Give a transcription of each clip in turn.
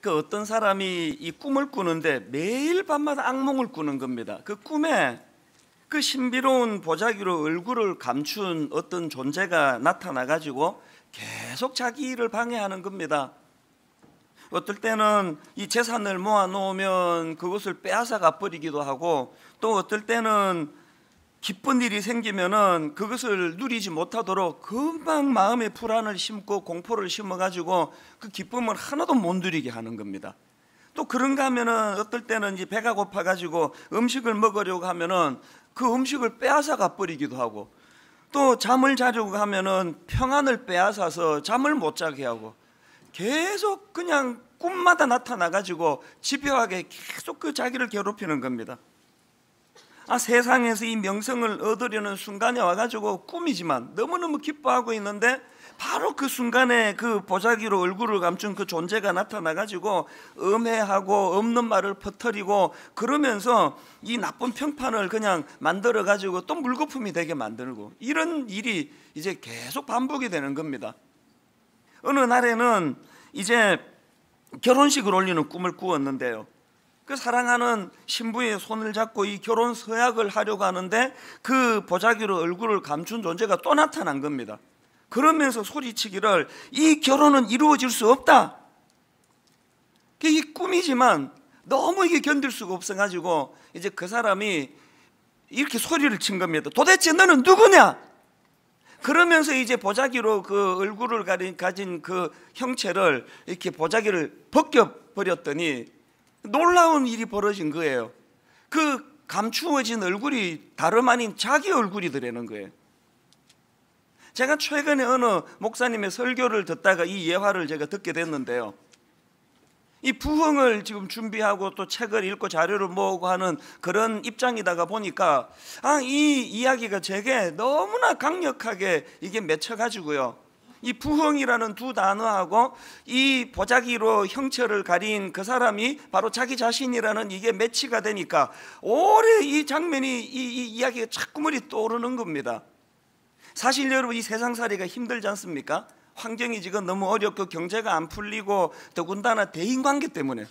그 어떤 사람이 이 꿈을 꾸는데 매일 밤마다 악몽을 꾸는 겁니다. 그 꿈에 그 신비로운 보자기로 얼굴을 감춘 어떤 존재가 나타나 가지고 계속 자기 일을 방해하는 겁니다. 어떨 때는 이 재산을 모아 놓으면 그것을 빼앗아 가 버리기도 하고 또 어떨 때는 기쁜 일이 생기면은 그것을 누리지 못하도록 금방 마음에 불안을 심고 공포를 심어 가지고 그 기쁨을 하나도 못 누리게 하는 겁니다. 또 그런가 하면은 어떨 때는 이제 배가 고파 가지고 음식을 먹으려고 하면은 그 음식을 빼앗아 가 버리기도 하고 또 잠을 자려고 하면은 평안을 빼앗아서 잠을 못 자게 하고 계속 그냥 꿈마다 나타나 가지고 집요하게 계속 그 자기를 괴롭히는 겁니다. 아, 세상에서 이 명성을 얻으려는 순간에 와가지고 꿈이지만 너무너무 기뻐하고 있는데 바로 그 순간에 그 보자기로 얼굴을 감춘 그 존재가 나타나가지고 음해하고 없는 말을 퍼뜨리고 그러면서 이 나쁜 평판을 그냥 만들어가지고 또 물거품이 되게 만들고 이런 일이 이제 계속 반복이 되는 겁니다. 어느 날에는 이제 결혼식을 올리는 꿈을 꾸었는데요. 그 사랑하는 신부의 손을 잡고 이 결혼 서약을 하려고 하는데 그 보자기로 얼굴을 감춘 존재가 또 나타난 겁니다. 그러면서 소리치기를 이 결혼은 이루어질 수 없다. 이게 꿈이지만 너무 이게 견딜 수가 없어가지고 이제 그 사람이 이렇게 소리를 친 겁니다. 도대체 너는 누구냐? 그러면서 이제 보자기로 그 얼굴을 가진 그 형체를 이렇게 보자기를 벗겨 버렸더니 놀라운 일이 벌어진 거예요. 그 감추어진 얼굴이 다름 아닌 자기 얼굴이더라는 거예요. 제가 최근에 어느 목사님의 설교를 듣다가 이 예화를 제가 듣게 됐는데요. 이 부흥을 지금 준비하고 또 책을 읽고 자료를 모으고 하는 그런 입장이다가 보니까 아, 이 이야기가 제게 너무나 강력하게 이게 맺혀 가지고요. 이 부흥이라는 두 단어하고 이 보자기로 형체를 가린 그 사람이 바로 자기 자신이라는 이게 매치가 되니까 오래 이 장면이 이, 이 이야기가 자꾸 머리 떠오르는 겁니다. 사실 여러분 이 세상살이가 힘들지 않습니까? 환경이 지금 너무 어렵고 경제가 안 풀리고 더군다나 대인관계 때문에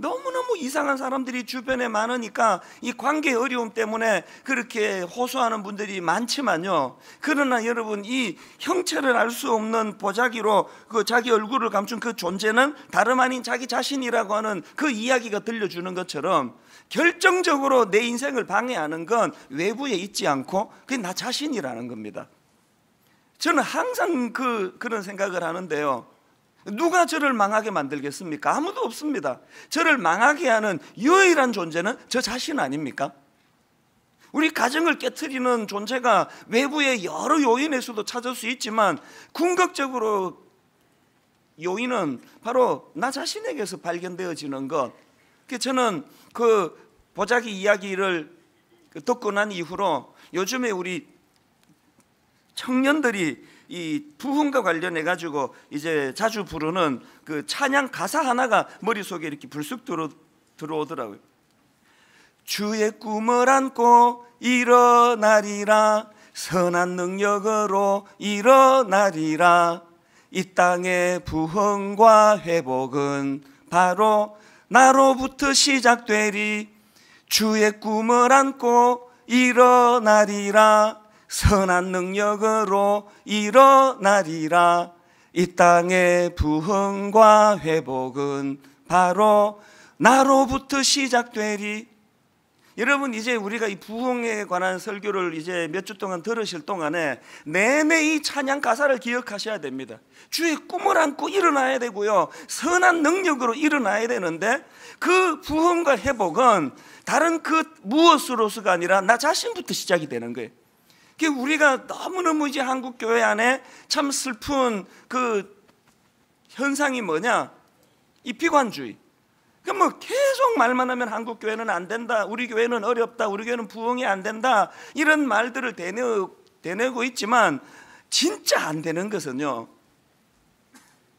너무너무 이상한 사람들이 주변에 많으니까 이 관계 어려움 때문에 그렇게 호소하는 분들이 많지만요. 그러나 여러분 이 형체를 알 수 없는 보자기로 그 자기 얼굴을 감춘 그 존재는 다름 아닌 자기 자신이라고 하는 그 이야기가 들려주는 것처럼 결정적으로 내 인생을 방해하는 건 외부에 있지 않고 그게 나 자신이라는 겁니다. 저는 항상 그 그런 생각을 하는데요. 누가 저를 망하게 만들겠습니까? 아무도 없습니다. 저를 망하게 하는 유일한 존재는 저 자신 아닙니까? 우리 가정을 깨뜨리는 존재가 외부의 여러 요인에서도 찾을 수 있지만 궁극적으로 요인은 바로 나 자신에게서 발견되어지는 것. 저는 그 보자기 이야기를 듣고 난 이후로 요즘에 우리 청년들이 이 부흥과 관련해 가지고 이제 자주 부르는 그 찬양 가사 하나가 머릿속에 이렇게 불쑥 들어, 들어오더라고요. 주의 꿈을 안고 일어나리라. 선한 능력으로 일어나리라. 이 땅의 부흥과 회복은 바로 나로부터 시작되리. 주의 꿈을 안고 일어나리라 선한 능력으로 일어나리라 이 땅의 부흥과 회복은 바로 나로부터 시작되리 여러분 이제 우리가 이 부흥에 관한 설교를 이제 몇 주 동안 들으실 동안에 내내 이 찬양 가사를 기억하셔야 됩니다. 주의 꿈을 안고 일어나야 되고요. 선한 능력으로 일어나야 되는데 그 부흥과 회복은 다른 그 무엇으로서가 아니라 나 자신부터 시작이 되는 거예요. 우리가 너무너무 이제 한국 교회 안에 참 슬픈 그 현상이 뭐냐? 이 비관주의. 그뭐 계속 말만 하면 한국 교회는 안 된다. 우리 교회는 어렵다. 우리 교회는 부흥이 안 된다. 이런 말들을 대내, 대내고 있지만 진짜 안 되는 것은요.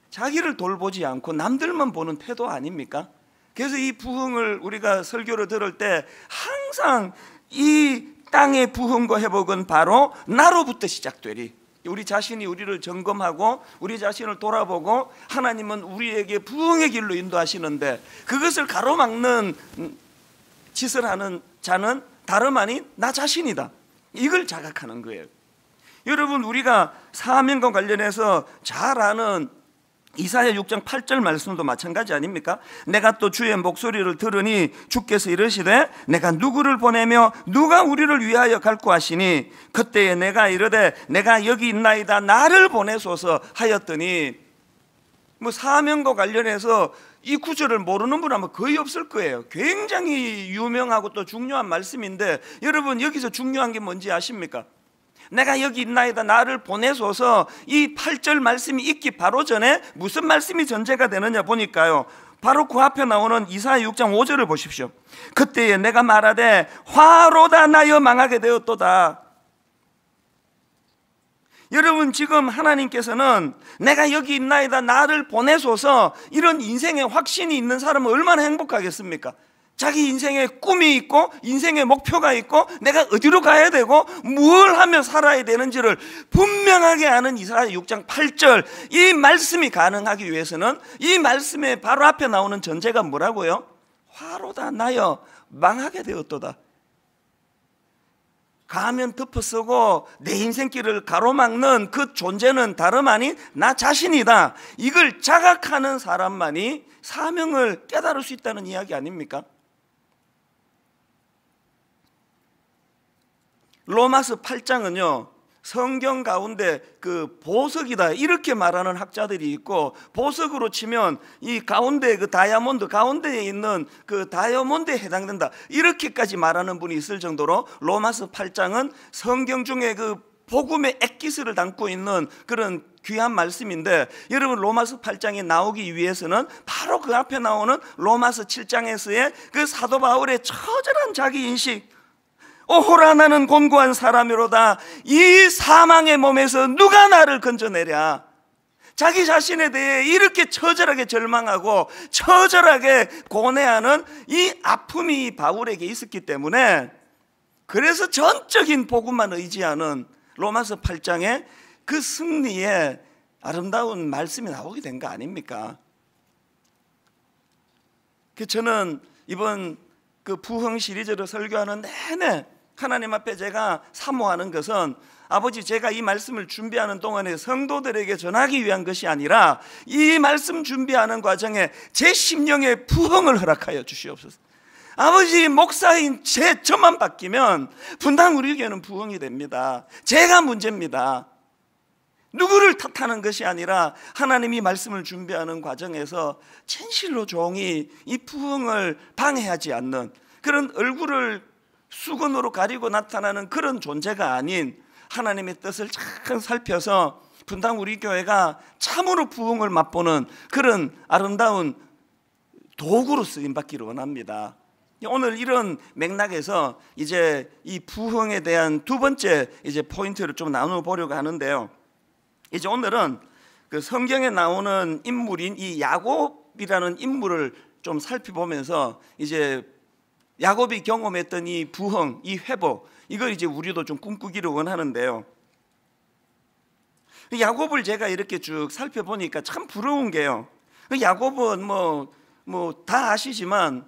자기를 돌보지 않고 남들만 보는 태도 아닙니까? 그래서 이 부흥을 우리가 설교를 들을 때 항상 이 땅의 부흥과 회복은 바로 나로부터 시작되리. 우리 자신이 우리를 점검하고 우리 자신을 돌아보고 하나님은 우리에게 부흥의 길로 인도하시는데 그것을 가로막는 짓을 하는 자는 다름 아닌 나 자신이다. 이걸 자각하는 거예요. 여러분 우리가 사명과 관련해서 잘 아는 이사야 6장 8절 말씀도 마찬가지 아닙니까? 내가 또 주의 목소리를 들으니 주께서 이르시되 내가 누구를 보내며 누가 우리를 위하여 갈고 하시니 그때에 내가 이르되 내가 여기 있나이다 나를 보내소서 하였더니 뭐 사명과 관련해서 이 구절을 모르는 분 아마 거의 없을 거예요. 굉장히 유명하고 또 중요한 말씀인데 여러분 여기서 중요한 게 뭔지 아십니까? 내가 여기 있나이다 나를 보내소서 이 8절 말씀이 있기 바로 전에 무슨 말씀이 전제가 되느냐 보니까요. 바로 그 앞에 나오는 이사야 6장 5절을 보십시오. 그때에 내가 말하되 화로다 나여 망하게 되었도다. 여러분 지금 하나님께서는 내가 여기 있나이다 나를 보내소서 이런 인생에 확신이 있는 사람은 얼마나 행복하겠습니까? 자기 인생에 꿈이 있고 인생의 목표가 있고 내가 어디로 가야 되고 뭘 하며 살아야 되는지를 분명하게 아는 이사야 6장 8절 이 말씀이 가능하기 위해서는 이 말씀의 바로 앞에 나오는 전제가 뭐라고요? 화로다 나여 망하게 되었도다. 가면 덮어 쓰고 내 인생길을 가로막는 그 존재는 다름 아닌 나 자신이다. 이걸 자각하는 사람만이 사명을 깨달을 수 있다는 이야기 아닙니까? 로마서 8장은요. 성경 가운데 그 보석이다 이렇게 말하는 학자들이 있고 보석으로 치면 이 가운데 그 다이아몬드 가운데에 있는 그 다이아몬드에 해당된다 이렇게까지 말하는 분이 있을 정도로 로마서 8장은 성경 중에 그 복음의 액기스를 담고 있는 그런 귀한 말씀인데 여러분 로마서 8장에 나오기 위해서는 바로 그 앞에 나오는 로마서 7장에서의 그 사도 바울의 처절한 자기 인식 오호라 나는 곤고한 사람이로다 이 사망의 몸에서 누가 나를 건져내랴 자기 자신에 대해 이렇게 처절하게 절망하고 처절하게 고뇌하는 이 아픔이 바울에게 있었기 때문에 그래서 전적인 복음만 의지하는 로마서 8장에 그 승리의 아름다운 말씀이 나오게 된 거 아닙니까? 그 저는 이번 그 부흥 시리즈를 설교하는 내내 하나님 앞에 제가 사모하는 것은 아버지 제가 이 말씀을 준비하는 동안에 성도들에게 전하기 위한 것이 아니라 이 말씀 준비하는 과정에 제 심령의 부흥을 허락하여 주시옵소서. 아버지 목사인 제 저만 바뀌면 분당 우리 교회는 부흥이 됩니다. 제가 문제입니다. 누구를 탓하는 것이 아니라 하나님이 말씀을 준비하는 과정에서 진실로 종이 이 부흥을 방해하지 않는 그런 얼굴을 수건으로 가리고 나타나는 그런 존재가 아닌 하나님의 뜻을 잘 살펴서 분당 우리 교회가 참으로 부흥을 맛보는 그런 아름다운 도구로 쓰임 받기를 원합니다. 오늘 이런 맥락에서 이제 이 부흥에 대한 두 번째 이제 포인트를 좀 나누어 보려고 하는데요. 이제 오늘은 그 성경에 나오는 인물인 이 야곱이라는 인물을 좀 살펴보면서 이제 야곱이 경험했던 이 부흥, 이 회복, 이걸 이제 우리도 좀 꿈꾸기를 원하는데요. 야곱을 제가 이렇게 쭉 살펴보니까 참 부러운 게요. 그 야곱은 뭐, 뭐 다 아시지만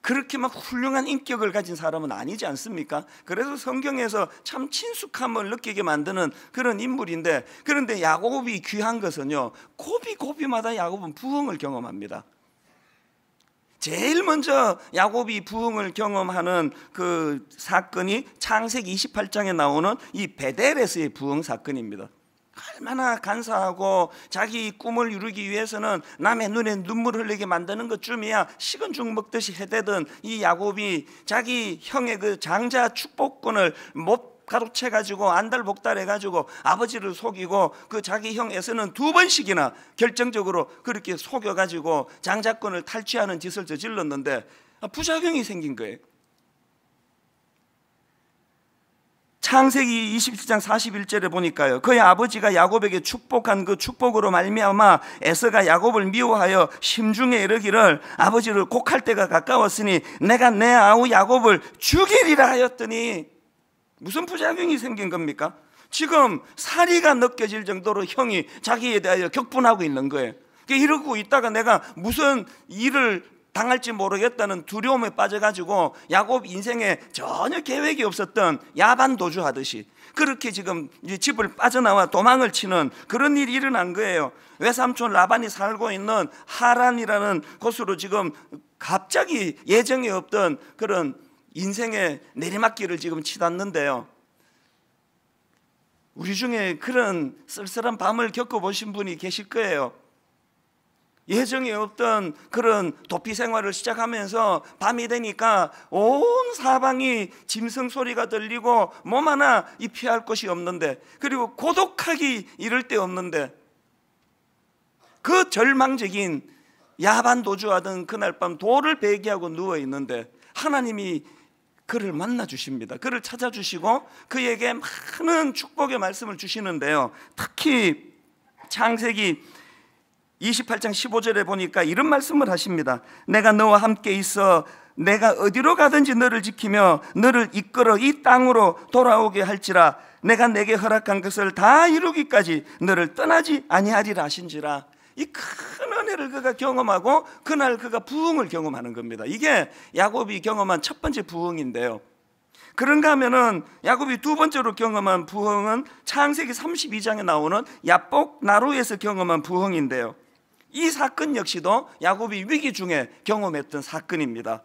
그렇게 막 훌륭한 인격을 가진 사람은 아니지 않습니까? 그래서 성경에서 참 친숙함을 느끼게 만드는 그런 인물인데 그런데 야곱이 귀한 것은요. 고비 고비마다 야곱은 부흥을 경험합니다. 제일 먼저 야곱이 부흥을 경험하는 그 사건이 창세기 28장에 나오는 이 베델에서의 부흥 사건입니다. 얼마나 간사하고 자기 꿈을 이루기 위해서는 남의 눈에 눈물 흘리게 만드는 것쯤이야 식은 죽 먹듯이 해대던 이 야곱이 자기 형의 그 장자 축복권을 못 가로채 가지고 안달복달 해 가지고 아버지를 속이고 그 자기 형 에서는 두 번씩이나 결정적으로 그렇게 속여 가지고 장자권을 탈취하는 짓을 저질렀는데 부작용이 생긴 거예요. 창세기 27장 41절에 보니까요. 그의 아버지가 야곱에게 축복한 그 축복으로 말미암아 에서가 야곱을 미워하여 심중에 이르기를 아버지를 곡할 때가 가까웠으니 내가 내 아우 야곱을 죽이리라 하였더니 무슨 부작용이 생긴 겁니까? 지금 사리가 느껴질 정도로 형이 자기에 대하여 격분하고 있는 거예요. 이러고 있다가 내가 무슨 일을 당할지 모르겠다는 두려움에 빠져가지고 야곱 인생에 전혀 계획이 없었던 야반 도주하듯이 그렇게 지금 집을 빠져나와 도망을 치는 그런 일이 일어난 거예요. 외삼촌 라반이 살고 있는 하란이라는 곳으로 지금 갑자기 예정에 없던 그런 인생의 내리막길을 지금 치닫는데요. 우리 중에 그런 쓸쓸한 밤을 겪어보신 분이 계실 거예요. 예정에 없던 그런 도피 생활을 시작하면서 밤이 되니까 온 사방이 짐승 소리가 들리고 몸 하나 이 피할 곳이 없는데 그리고 고독하기 이를 데 없는데 그 절망적인 야반 도주하던 그날 밤 돌을 베개하고 누워 있는데 하나님이 그를 만나 주십니다. 그를 찾아 주시고 그에게 많은 축복의 말씀을 주시는데요. 특히 창세기 28장 15절에 보니까 이런 말씀을 하십니다. 내가 너와 함께 있어 내가 어디로 가든지 너를 지키며 너를 이끌어 이 땅으로 돌아오게 할지라 내가 내게 허락한 것을 다 이루기까지 너를 떠나지 아니하리라 하신지라 이 큰 은혜를 그가 경험하고 그날 그가 부흥을 경험하는 겁니다. 이게 야곱이 경험한 첫 번째 부흥인데요. 그런가 하면은 야곱이 두 번째로 경험한 부흥은 창세기 32장에 나오는 야복 나루에서 경험한 부흥인데요. 이 사건 역시도 야곱이 위기 중에 경험했던 사건입니다.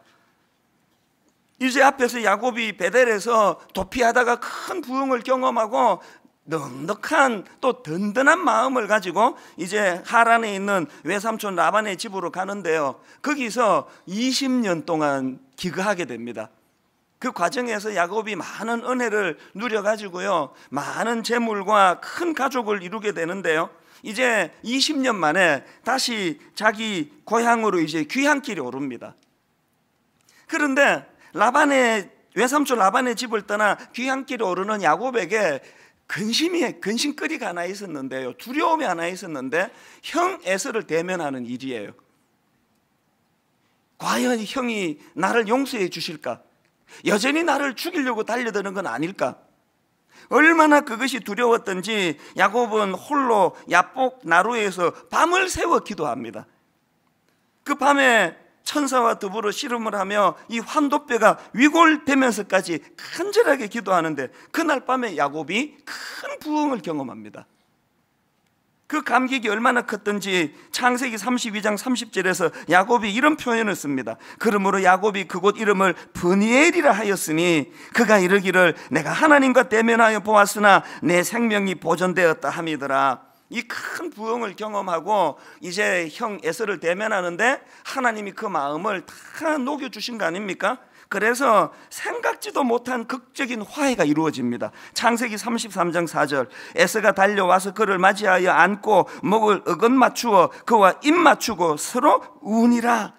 이제 앞에서 야곱이 베델에서 도피하다가 큰 부흥을 경험하고 넉넉한 또 든든한 마음을 가지고 이제 하란에 있는 외삼촌 라반의 집으로 가는데요. 거기서 20년 동안 기거하게 됩니다. 그 과정에서 야곱이 많은 은혜를 누려 가지고요. 많은 재물과 큰 가족을 이루게 되는데요. 이제 20년 만에 다시 자기 고향으로 이제 귀향길에 오릅니다. 그런데 라반의 외삼촌 라반의 집을 떠나 귀향길에 오르는 야곱에게 근심이 근심거리가 하나 있었는데요. 두려움이 하나 있었는데 형 에서를 대면하는 일이에요. 과연 형이 나를 용서해 주실까? 여전히 나를 죽이려고 달려드는 건 아닐까? 얼마나 그것이 두려웠던지 야곱은 홀로 야복 나루에서 밤을 새워 기도합니다. 그 밤에 천사와 더불어 씨름을 하며 이 환도뼈가 위골되면서까지 간절하게 기도하는데 그날 밤에 야곱이 큰 부흥을 경험합니다. 그 감격이 얼마나 컸던지 창세기 32장 30절에서 야곱이 이런 표현을 씁니다. 그러므로 야곱이 그곳 이름을 브니엘이라 하였으니 그가 이르기를 내가 하나님과 대면하여 보았으나 내 생명이 보존되었다 함이더라. 이 큰 부흥을 경험하고 이제 형 에서를 대면하는데 하나님이 그 마음을 다 녹여 주신 거 아닙니까? 그래서 생각지도 못한 극적인 화해가 이루어집니다. 창세기 33장 4절 에스가 달려와서 그를 맞이하여 안고 목을 어긋 맞추어 그와 입 맞추고 서로 운이라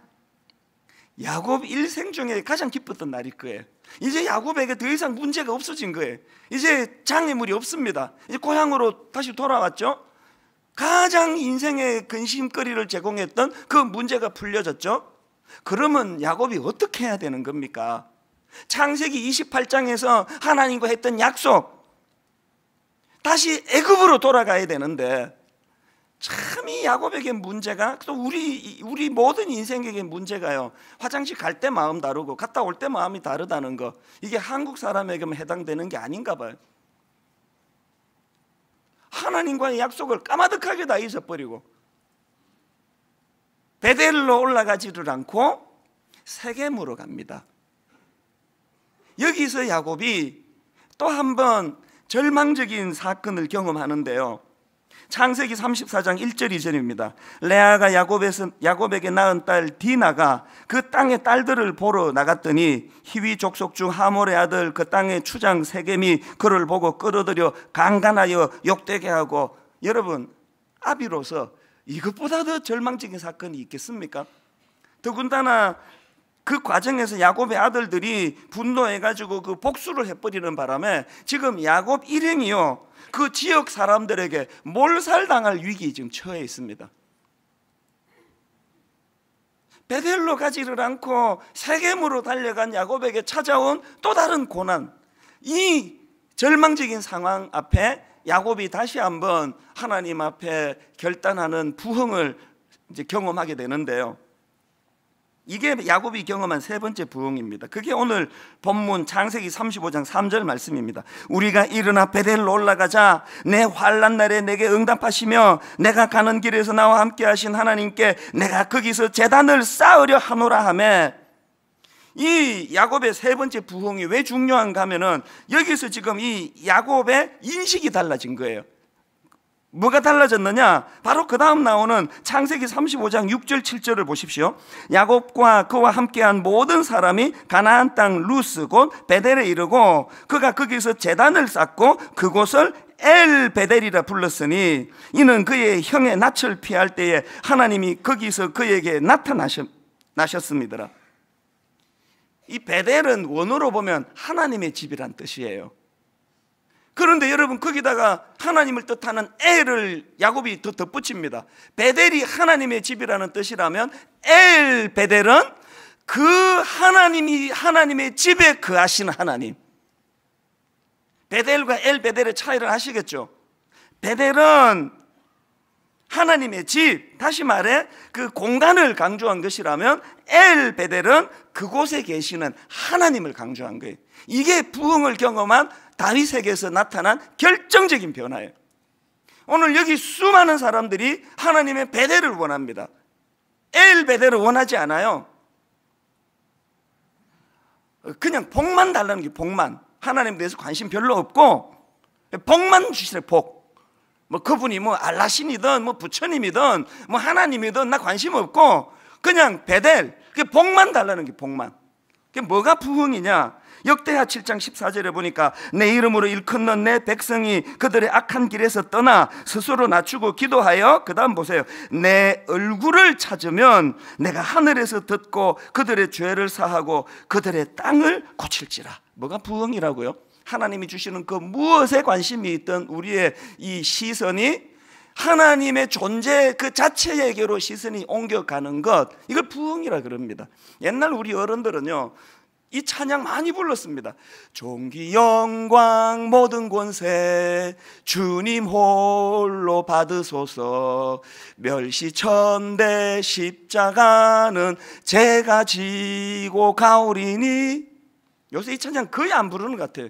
야곱 일생 중에 가장 기뻤던 날일 거예요. 이제 야곱에게 더 이상 문제가 없어진 거예요. 이제 장애물이 없습니다. 이제 고향으로 다시 돌아왔죠. 가장 인생의 근심거리를 제공했던 그 문제가 풀려졌죠. 그러면 야곱이 어떻게 해야 되는 겁니까? 창세기 28장에서 하나님과 했던 약속 다시 애굽으로 돌아가야 되는데 참 이 야곱에게 문제가 또 우리 우리 모든 인생에게 문제가요. 화장실 갈 때 마음 다르고 갔다 올 때 마음이 다르다는 거 이게 한국 사람에게만 해당되는 게 아닌가 봐요. 하나님과의 약속을 까마득하게 다 잊어버리고 베델로 올라가지를 않고 세겜으로 갑니다. 여기서 야곱이 또 한 번 절망적인 사건을 경험하는데요. 창세기 34장 1절 2절입니다. 레아가 야곱에서, 야곱에게 낳은 딸 디나가 그 땅의 딸들을 보러 나갔더니 희위 족속 중 하몰의 아들 그 땅의 추장 세겜이 그를 보고 끌어들여 강간하여 욕되게 하고 여러분 아비로서 이것보다 더 절망적인 사건이 있겠습니까? 더군다나 그 과정에서 야곱의 아들들이 분노해가지고 그 복수를 해버리는 바람에 지금 야곱 일행이요 그 지역 사람들에게 몰살당할 위기 지금 처해 있습니다. 베델로 가지를 않고 세겜으로 달려간 야곱에게 찾아온 또 다른 고난 이 절망적인 상황 앞에 야곱이 다시 한번 하나님 앞에 결단하는 부흥을 이제 경험하게 되는데요. 이게 야곱이 경험한 세 번째 부흥입니다. 그게 오늘 본문 창세기 35장 3절 말씀입니다. 우리가 일어나 베델로 올라가자 내 환란 날에 내게 응답하시며 내가 가는 길에서 나와 함께 하신 하나님께 내가 거기서 재단을 쌓으려 하노라 하매 이 야곱의 세 번째 부흥이 왜 중요한가 하면은 여기서 지금 이 야곱의 인식이 달라진 거예요. 뭐가 달라졌느냐? 바로 그 다음 나오는 창세기 35장 6절 7절을 보십시오. 야곱과 그와 함께한 모든 사람이 가나안 땅 루스 곧 베델에 이르고 그가 거기서 제단을 쌓고 그곳을 엘 베델이라 불렀으니 이는 그의 형의 낯을 피할 때에 하나님이 거기서 그에게 나타나셨습니다. 이 베델은 원어로 보면 하나님의 집이란 뜻이에요. 그런데 여러분 거기다가 하나님을 뜻하는 엘을 야곱이 더 덧붙입니다. 베델이 하나님의 집이라는 뜻이라면 엘 베델은 그 하나님이 하나님의 집에 거하신 하나님. 베델과 엘 베델의 차이를 아시겠죠? 베델은 하나님의 집, 다시 말해 그 공간을 강조한 것이라면 엘 베델은 그곳에 계시는 하나님을 강조한 거예요. 이게 부흥을 경험한 다윗에게서 나타난 결정적인 변화예요. 오늘 여기 수많은 사람들이 하나님의 베델을 원합니다. 엘 베델을 원하지 않아요. 그냥 복만 달라는 게 복만. 하나님 대해서 관심 별로 없고 복만 주시래 복. 뭐 그분이 뭐 알라신이든 뭐 부처님이든 뭐 하나님이든 나 관심 없고 그냥 베델 그 복만 달라는 게 복만. 그게 뭐가 부흥이냐? 역대하 7장 14절에 보니까 내 이름으로 일컫는 내 백성이 그들의 악한 길에서 떠나 스스로 낮추고 기도하여 그 다음 보세요. 내 얼굴을 찾으면 내가 하늘에서 듣고 그들의 죄를 사하고 그들의 땅을 고칠지라. 뭐가 부흥이라고요? 하나님이 주시는 그 무엇에 관심이 있던 우리의 이 시선이 하나님의 존재 그 자체에게로 시선이 옮겨가는 것. 이걸 부흥이라 그럽니다. 옛날 우리 어른들은요 이 찬양 많이 불렀습니다. 종기 영광 모든 권세 주님 홀로 받으소서 멸시 천대 십자가는 제가 지고 가오리니 요새 이 찬양 거의 안 부르는 것 같아요.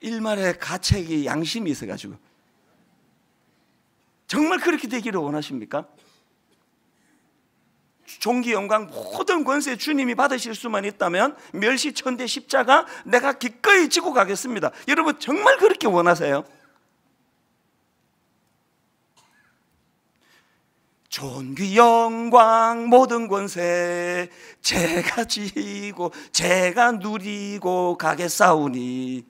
일말의 가책이 양심이 있어가지고 정말 그렇게 되기를 원하십니까? 종기 영광 모든 권세 주님이 받으실 수만 있다면 멸시 천대 십자가 내가 기꺼이 지고 가겠습니다. 여러분 정말 그렇게 원하세요? 존귀 영광 모든 권세 제가 지고 제가 누리고 가겠사오니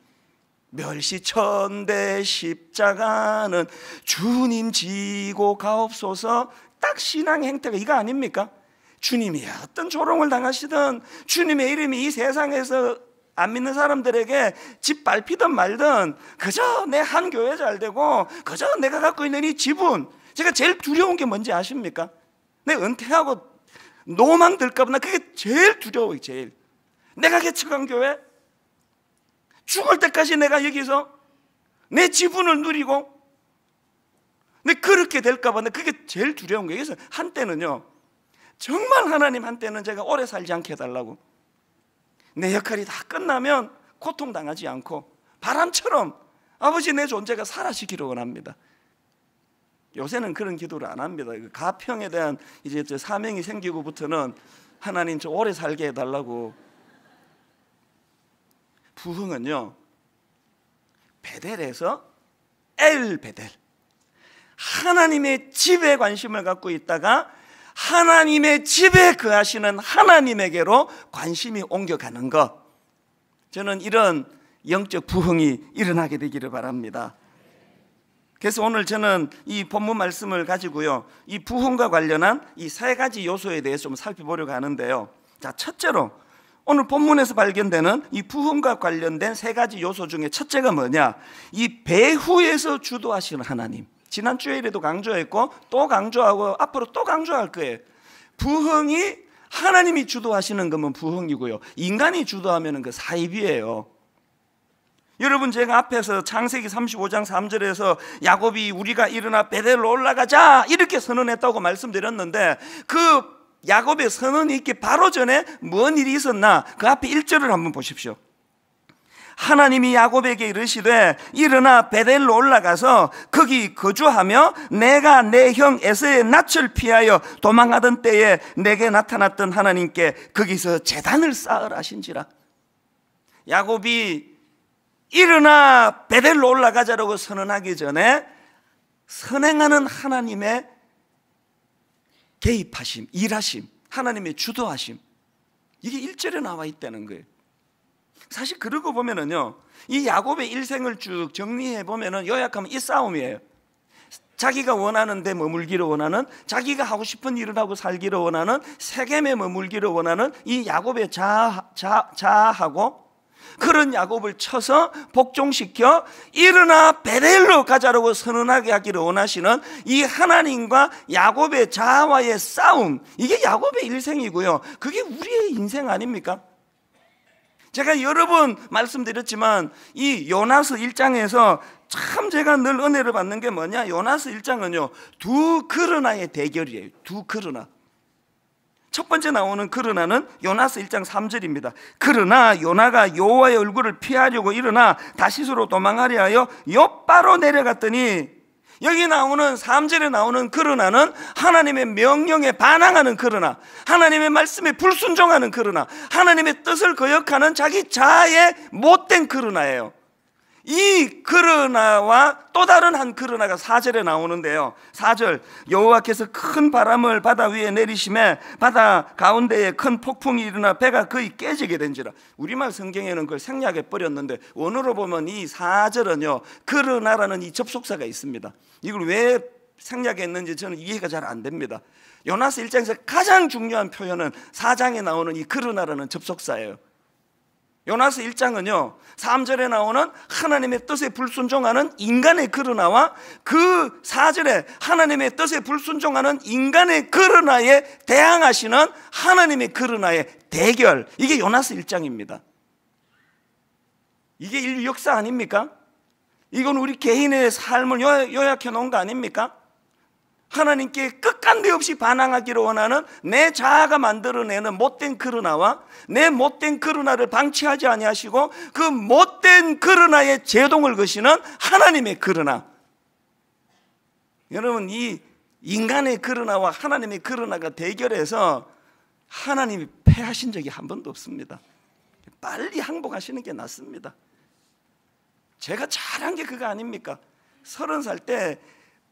멸시 천대 십자가는 주님 지고 가옵소서 딱 신앙 행태가 이거 아닙니까? 주님이 어떤 조롱을 당하시든 주님의 이름이 이 세상에서 안 믿는 사람들에게 집 밟히든 말든 그저 내 한 교회 잘 되고 그저 내가 갖고 있는 이 지분 제가 제일 두려운 게 뭔지 아십니까? 내 은퇴하고 노망 들까봐 나 그게 제일 두려워요 제일. 내가 개척한 교회 죽을 때까지 내가 여기서 내 지분을 누리고 내 그렇게 될까봐 나 그게 제일 두려운 거예요. 그래서 한때는요 정말 하나님 한때는 제가 오래 살지 않게 해달라고. 내 역할이 다 끝나면 고통당하지 않고 바람처럼 아버지 내 존재가 사라지기를 원합니다. 요새는 그런 기도를 안 합니다. 그 가평에 대한 이제 사명이 생기고부터는 하나님 저 오래 살게 해달라고. 부흥은요 베델에서 엘 베델. 하나님의 집에 관심을 갖고 있다가 하나님의 집에 거하시는 하나님에게로 관심이 옮겨가는 것. 저는 이런 영적 부흥이 일어나게 되기를 바랍니다. 그래서 오늘 저는 이 본문 말씀을 가지고요. 이 부흥과 관련한 이 세 가지 요소에 대해서 좀 살펴보려고 하는데요. 자, 첫째로 오늘 본문에서 발견되는 이 부흥과 관련된 세 가지 요소 중에 첫째가 뭐냐? 이 배후에서 주도하시는 하나님. 지난 주일에도 강조했고 또 강조하고 앞으로 또 강조할 거예요. 부흥이 하나님이 주도하시는 거면 부흥이고요. 인간이 주도하면 그 사입이에요. 여러분 제가 앞에서 창세기 35장 3절에서 야곱이 우리가 일어나 베델로 올라가자 이렇게 선언했다고 말씀드렸는데 그 야곱의 선언이 있기 바로 전에 뭔 일이 있었나 그 앞에 1절을 한번 보십시오 하나님이 야곱에게 이르시되 일어나 베델로 올라가서 거기 거주하며 내가 내 형 에서의 낯을 피하여 도망하던 때에 내게 나타났던 하나님께 거기서 재단을 쌓으라 하신지라 야곱이 일어나 베델로 올라가자라고 선언하기 전에 선행하는 하나님의 개입하심, 일하심, 하나님의 주도하심 이게 일절에 나와 있다는 거예요. 사실 그러고 보면은요, 이 야곱의 일생을 쭉 정리해 보면은 요약하면 이 싸움이에요. 자기가 원하는 데 머물기를 원하는 자기가 하고 싶은 일을 하고 살기를 원하는 세겜에 머물기를 원하는 이 야곱의 자, 자, 자하고 그런 야곱을 쳐서 복종시켜 일어나 베델로 가자라고 선언하게 하기를 원하시는 이 하나님과 야곱의 자아와의 싸움 이게 야곱의 일생이고요 그게 우리의 인생 아닙니까? 제가 여러 번 말씀드렸지만 이 요나스 1장에서 참 제가 늘 은혜를 받는 게 뭐냐? 요나스 1장은요 두 그러나의 대결이에요. 두 그러나. 첫 번째 나오는 그러나는 요나스 1장 3절입니다. 그러나 요나가 여호와의 얼굴을 피하려고 일어나 다시스로 도망하려 하여 옆바로 내려갔더니 여기 나오는 3절에 나오는 그러나는 하나님의 명령에 반항하는 그러나 하나님의 말씀에 불순종하는 그러나 하나님의 뜻을 거역하는 자기 자아의 못된 그러나예요. 이 그러나와 또 다른 한 그러나가 사절에 나오는데요. 사절 여호와께서 큰 바람을 바다 위에 내리심에 바다 가운데에 큰 폭풍이 일어나 배가 거의 깨지게 된지라. 우리말 성경에는 그걸 생략해 버렸는데 원어로 보면 이 사절은요. 그러나라는 이 접속사가 있습니다. 이걸 왜 생략했는지 저는 이해가 잘 안 됩니다. 요나스 1장에서 가장 중요한 표현은 4장에 나오는 이 그러나라는 접속사예요. 요나스 1장은요 3절에 나오는 하나님의 뜻에 불순종하는 인간의 그러나와 그 4절에 하나님의 뜻에 불순종하는 인간의 그러나에 대항하시는 하나님의 그러나의 대결 이게 요나스 1장입니다 이게 인류 역사 아닙니까? 이건 우리 개인의 삶을 요약해 놓은 거 아닙니까? 하나님께 끝간데 없이 반항하기를 원하는 내 자아가 만들어내는 못된 그러나와 내 못된 그러나를 방치하지 아니하시고 그 못된 그러나의 제동을 거시는 하나님의 그러나. 여러분 이 인간의 그러나와 하나님의 그러나가 대결해서 하나님이 패하신 적이 한 번도 없습니다. 빨리 항복하시는 게 낫습니다. 제가 잘한 게 그거 아닙니까? 서른 살때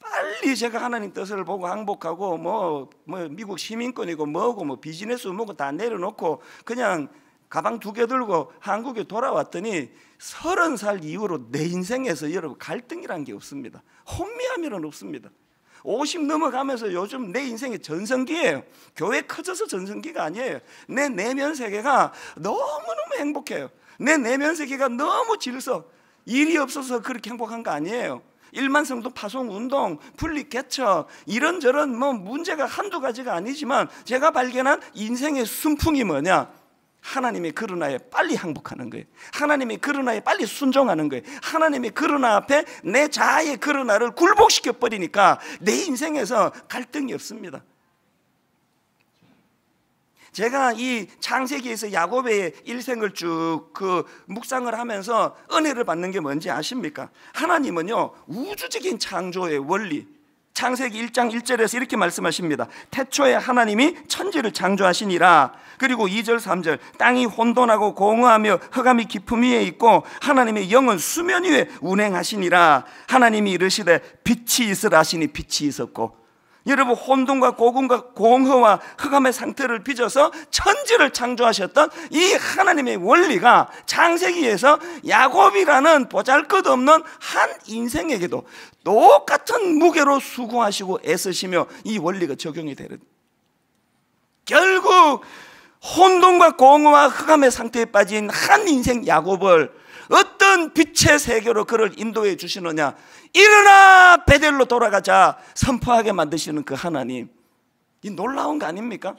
빨리 제가 하나님 뜻을 보고 항복하고 뭐, 뭐 미국 시민권이고 뭐고 뭐 비즈니스 뭐고 다 내려놓고 그냥 가방 두 개 들고 한국에 돌아왔더니 서른 살 이후로 내 인생에서 여러분 갈등이란 게 없습니다. 혼미함이란 없습니다. 50 넘어가면서 요즘 내 인생의 전성기예요. 교회 커져서 전성기가 아니에요. 내 내면 세계가 너무너무 행복해요. 내 내면 세계가 너무 질서. 일이 없어서 그렇게 행복한 거 아니에요. 일만성도 파송 운동, 분리 개척 이런저런 뭐 문제가 한두 가지가 아니지만 제가 발견한 인생의 순풍이 뭐냐? 하나님의 그러나에 빨리 항복하는 거예요. 하나님의 그러나에 빨리 순종하는 거예요. 하나님의 그러나 앞에 내 자아의 그러나를 굴복시켜 버리니까 내 인생에서 갈등이 없습니다. 제가 이 창세기에서 야곱의 일생을 쭉 그 묵상을 하면서 은혜를 받는 게 뭔지 아십니까? 하나님은요 우주적인 창조의 원리 창세기 1장 1절에서 이렇게 말씀하십니다. 태초에 하나님이 천지를 창조하시니라. 그리고 2절 3절 땅이 혼돈하고 공허하며 흑암이 깊음 위에 있고 하나님의 영은 수면 위에 운행하시니라. 하나님이 이르시되 빛이 있으라 하시니 빛이 있었고 여러분 혼돈과 고군과 공허와 흑암의 상태를 빚어서 천지를 창조하셨던 이 하나님의 원리가 창세기에서 야곱이라는 보잘것없는 한 인생에게도 똑같은 무게로 수고하시고 애쓰시며 이 원리가 적용이 되는 결국 혼돈과 공허와 흑암의 상태에 빠진 한 인생 야곱을 어떤 빛의 세계로 그를 인도해 주시느냐 일어나 베델로 돌아가자 선포하게 만드시는 그 하나님 이 놀라운 거 아닙니까?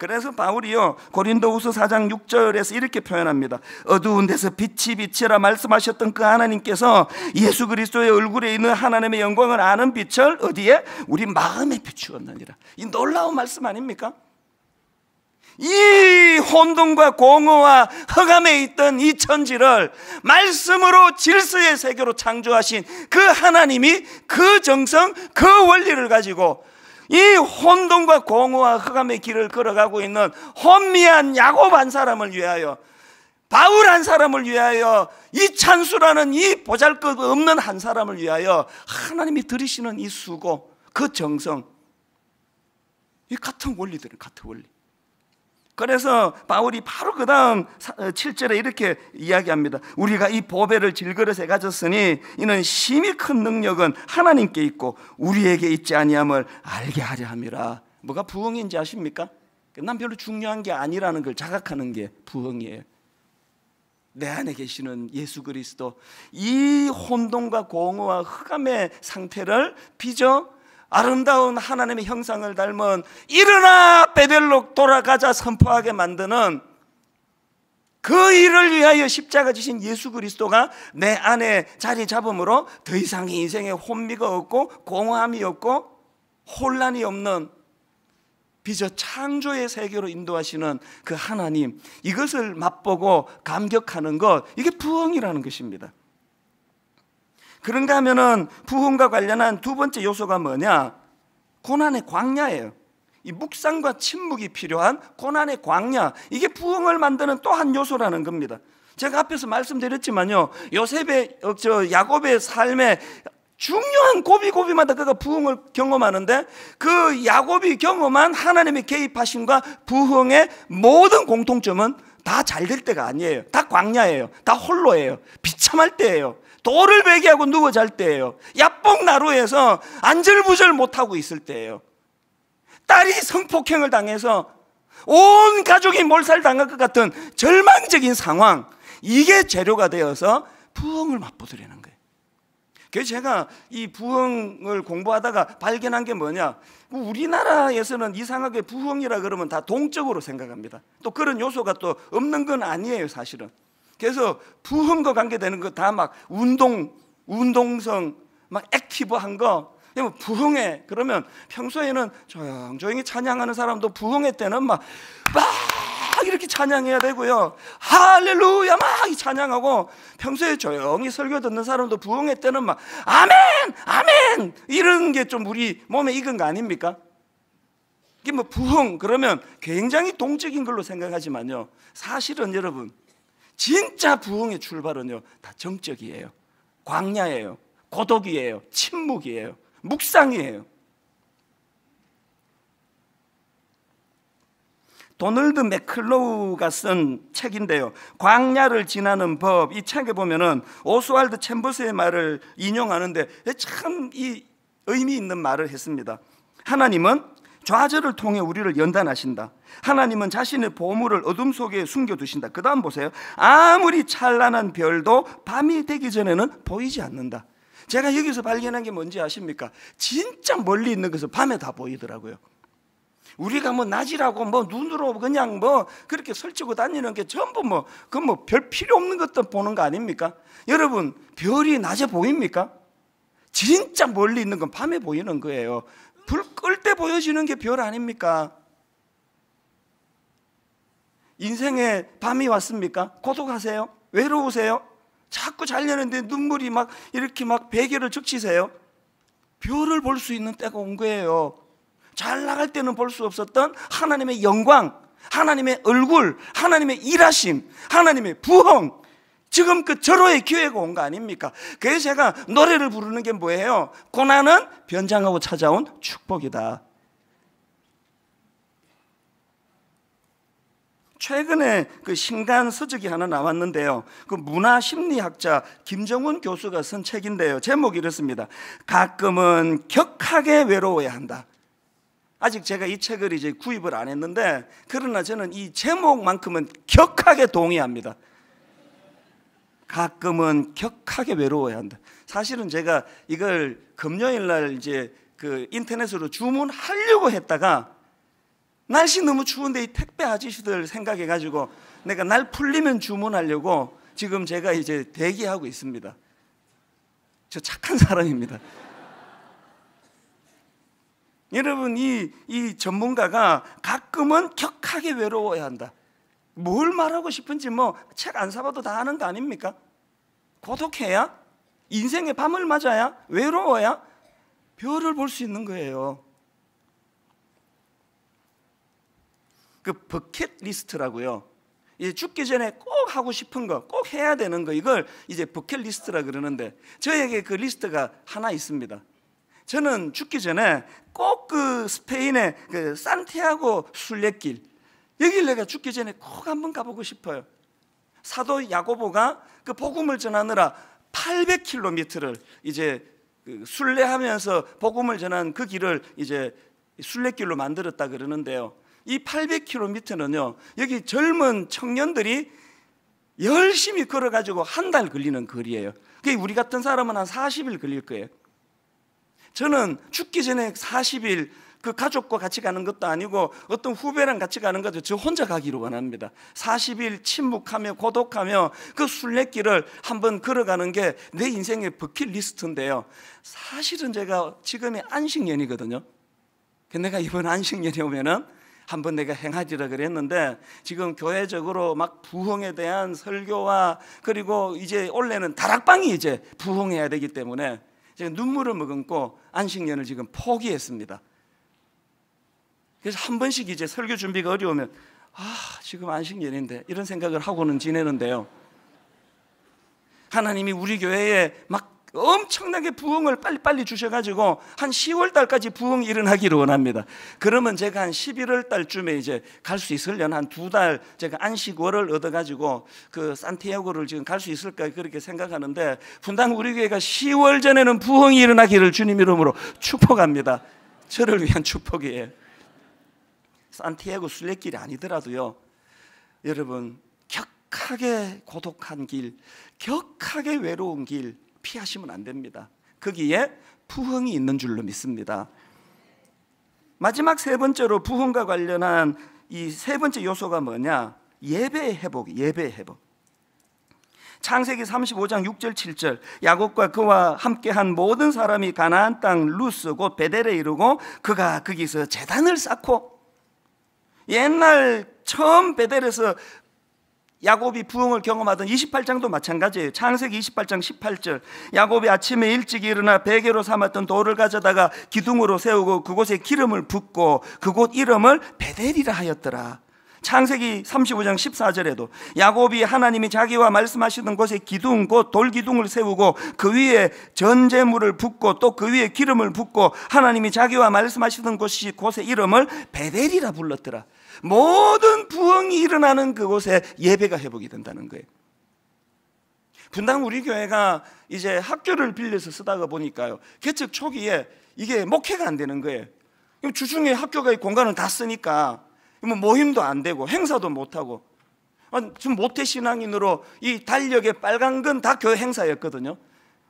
그래서 바울이요 고린도후서 4장 6절에서 이렇게 표현합니다. 어두운 데서 빛이 빛이라 말씀하셨던 그 하나님께서 예수 그리스도의 얼굴에 있는 하나님의 영광을 아는 빛을 어디에 우리 마음에 비추었느니라. 이 놀라운 말씀 아닙니까? 이 혼돈과 공허와 허감에 있던 이 천지를 말씀으로 질서의 세계로 창조하신 그 하나님이 그 정성, 그 원리를 가지고 이 혼돈과 공허와 흑암의 길을 걸어가고 있는 혼미한 야곱 한 사람을 위하여 바울 한 사람을 위하여 이 찬수라는 이 보잘것 없는 한 사람을 위하여 하나님이 들이시는 이 수고 그 정성 이 같은 원리들은 같은 원리 그래서 바울이 바로 그 다음 7절에 어, 이렇게 이야기합니다. 우리가 이 보배를 질그릇에 가졌으니 이는 심히 큰 능력은 하나님께 있고 우리에게 있지 아니함을 알게 하려 함이라. 뭐가 부흥인지 아십니까? 난 별로 중요한 게 아니라는 걸 자각하는 게 부흥이에요. 내 안에 계시는 예수 그리스도 이 혼돈과 공허와 흑암의 상태를 빚어 아름다운 하나님의 형상을 닮은 일어나 베델로 돌아가자 선포하게 만드는 그 일을 위하여 십자가 지신 예수 그리스도가 내 안에 자리 잡음으로 더 이상 인생에 혼미가 없고 공허함이 없고 혼란이 없는 비저 창조의 세계로 인도하시는 그 하나님 이것을 맛보고 감격하는 것 이게 부흥이라는 것입니다. 그런가 하면은 부흥과 관련한 두 번째 요소가 뭐냐? 고난의 광야예요. 이 묵상과 침묵이 필요한 고난의 광야. 이게 부흥을 만드는 또 한 요소라는 겁니다. 제가 앞에서 말씀드렸지만요. 요셉의 어, 저 야곱의 삶에 중요한 고비고비마다 그가 부흥을 경험하는데 그 야곱이 경험한 하나님의 개입하심과 부흥의 모든 공통점은 다 잘 될 때가 아니에요. 다 광야예요. 다 홀로예요. 비참할 때예요. 돌을 베개하고 누워 잘 때예요. 야뽕 나루에서 안절부절 못하고 있을 때예요. 딸이 성폭행을 당해서 온 가족이 몰살당할 것 같은 절망적인 상황. 이게 재료가 되어서 부흥을 맛보드리는. 그래서 제가 이 부흥을 공부하다가 발견한 게 뭐냐. 우리나라에서는 이상하게 부흥이라 그러면 다 동적으로 생각합니다. 또 그런 요소가 또 없는 건 아니에요, 사실은. 그래서 부흥과 관계되는 거 다 막 운동, 운동성, 막 액티브한 거. 부흥회 그러면 평소에는 조용조용히 찬양하는 사람도 부흥회 때는 막, 막 이렇게 찬양해야 되고요. 할렐루야 막 찬양하고 평소에 조용히 설교 듣는 사람도 부흥회 때는 막 아멘, 아멘 이런 게 좀 우리 몸에 익은 거 아닙니까? 이게 뭐 부흥 그러면 굉장히 동적인 걸로 생각하지만요. 사실은 여러분 진짜 부흥의 출발은요, 다 정적이에요. 광야예요. 고독이에요. 침묵이에요. 묵상이에요. 도널드 맥클로우가 쓴 책인데요. 광야를 지나는 법. 이 책에 보면은 오스왈드 챔버스의 말을 인용하는데 참 이 의미 있는 말을 했습니다. 하나님은 좌절을 통해 우리를 연단하신다. 하나님은 자신의 보물을 어둠 속에 숨겨 두신다. 그 다음 보세요. 아무리 찬란한 별도 밤이 되기 전에는 보이지 않는다. 제가 여기서 발견한 게 뭔지 아십니까? 진짜 멀리 있는 것은 밤에 다 보이더라고요. 우리가 뭐 낮이라고 뭐 눈으로 그냥 뭐 그렇게 설치고 다니는 게 전부 뭐 그 뭐 별 필요 없는 것들 보는 거 아닙니까? 여러분 별이 낮에 보입니까? 진짜 멀리 있는 건 밤에 보이는 거예요. 불 끌 때 보여지는 게 별 아닙니까? 인생에 밤이 왔습니까? 고독하세요? 외로우세요? 자꾸 잘려는데 눈물이 막 이렇게 막 베개를 적치세요? 별을 볼 수 있는 때가 온 거예요. 잘 나갈 때는 볼 수 없었던 하나님의 영광, 하나님의 얼굴, 하나님의 일하심, 하나님의 부흥, 지금 그 절호의 기회가 온 거 아닙니까? 그래서 제가 노래를 부르는 게 뭐예요? 고난은 변장하고 찾아온 축복이다. 최근에 그 신간 서적이 하나 나왔는데요. 그 문화 심리학자 김정훈 교수가 쓴 책인데요. 제목이 이렇습니다. 가끔은 격하게 외로워야 한다. 아직 제가 이 책을 이제 구입을 안 했는데 그러나 저는 이 제목만큼은 격하게 동의합니다. 가끔은 격하게 외로워야 한다. 사실은 제가 이걸 금요일 날 이제 그 인터넷으로 주문하려고 했다가 날씨 너무 추운데 이 택배 아저씨들 생각해 가지고 내가 날 풀리면 주문하려고 지금 제가 이제 대기하고 있습니다. 저 착한 사람입니다. 여러분 이, 이 전문가가 가끔은 격하게 외로워야 한다. 뭘 말하고 싶은지 뭐 책 안 사봐도 다 아는 거 아닙니까? 고독해야 인생의 밤을 맞아야 외로워야 별을 볼 수 있는 거예요. 그 버킷 리스트라고요. 이제 죽기 전에 꼭 하고 싶은 거, 꼭 해야 되는 거 이걸 이제 버킷 리스트라 그러는데 저에게 그 리스트가 하나 있습니다. 저는 죽기 전에 꼭 그 스페인의 그 산티아고 순례길 여길 내가 죽기 전에 꼭 한번 가보고 싶어요. 사도 야고보가 그 복음을 전하느라 800km를 이제 그 순례하면서 복음을 전한 그 길을 이제 순례길로 만들었다 그러는데요. 이 800km는요. 여기 젊은 청년들이 열심히 걸어가지고 한 달 걸리는 거리예요. 그게 우리 같은 사람은 한 40일 걸릴 거예요. 저는 죽기 전에 40일 그 가족과 같이 가는 것도 아니고 어떤 후배랑 같이 가는 것도 저 혼자 가기를 원합니다. 40일 침묵하며 고독하며 그 순례길을 한번 걸어가는 게 내 인생의 버킷리스트인데요. 사실은 제가 지금이 안식년이거든요. 내가 이번 안식년에 오면은 한번 내가 행하리라 그랬는데 지금 교회적으로 막 부흥에 대한 설교와 그리고 이제 올해는 다락방이 이제 부흥해야 되기 때문에 제가 눈물을 머금고 안식년을 지금 포기했습니다. 그래서 한 번씩 이제 설교 준비가 어려우면 아 지금 안식년인데 이런 생각을 하고는 지내는데요. 하나님이 우리 교회에 막 엄청나게 부흥을 빨리빨리 주셔가지고 한 10월 달까지 부흥이 일어나기를 원합니다. 그러면 제가 한 11월 달쯤에 이제 갈 수 있으려나 한 두 달 제가 안식월을 얻어가지고 그 산티아고를 지금 갈 수 있을까 그렇게 생각하는데 분당 우리 교회가 10월 전에는 부흥이 일어나기를 주님 이름으로 축복합니다. 저를 위한 축복이에요. 산티아고 순례길이 아니더라도요. 여러분 격하게 고독한 길, 격하게 외로운 길 피하시면 안 됩니다. 거기에 부흥이 있는 줄로 믿습니다. 마지막 세 번째로 부흥과 관련한 이 세 번째 요소가 뭐냐? 예배의 회복, 예배의 회복. 창세기 35장 6절 7절 야곱과 그와 함께한 모든 사람이 가나안 땅 루스 곧 베델에 이르고 그가 거기서 제단을 쌓고 옛날 처음 베델에서 야곱이 부흥을 경험하던 28장도 마찬가지예요. 창세기 28장 18절. 야곱이 아침에 일찍 일어나 베개로 삼았던 돌을 가져다가 기둥으로 세우고 그곳에 기름을 붓고 그곳 이름을 베델이라 하였더라. 창세기 35장 14절에도 야곱이 하나님이 자기와 말씀하시던 곳에 기둥 곧 돌기둥을 세우고 그 위에 전제물을 붓고 또 그 위에 기름을 붓고 하나님이 자기와 말씀하시던 곳이 곳의 이름을 베델이라 불렀더라. 모든 부흥이 일어나는 그곳에 예배가 회복이 된다는 거예요. 분당 우리 교회가 이제 학교를 빌려서 쓰다가 보니까요. 개척 초기에 이게 목회가 안 되는 거예요. 주중에 학교가 공간을 다 쓰니까 뭐 모임도 안 되고 행사도 못 하고 지금 모태 신앙인으로 이 달력의 빨간 건 다 교회 행사였거든요.